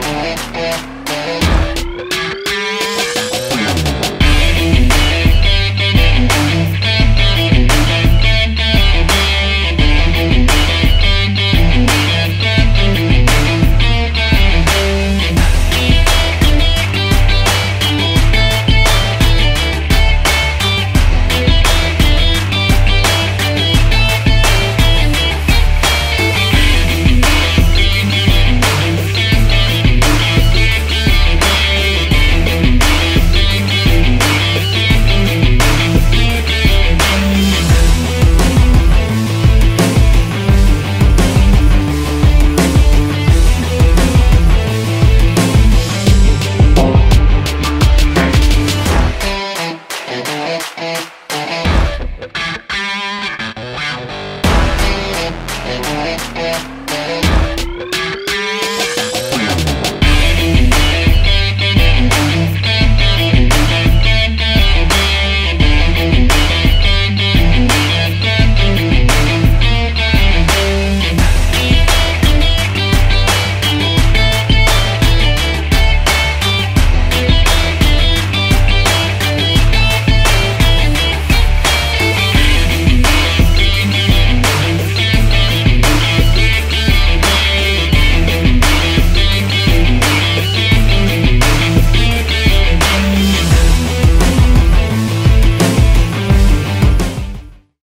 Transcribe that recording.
Bye.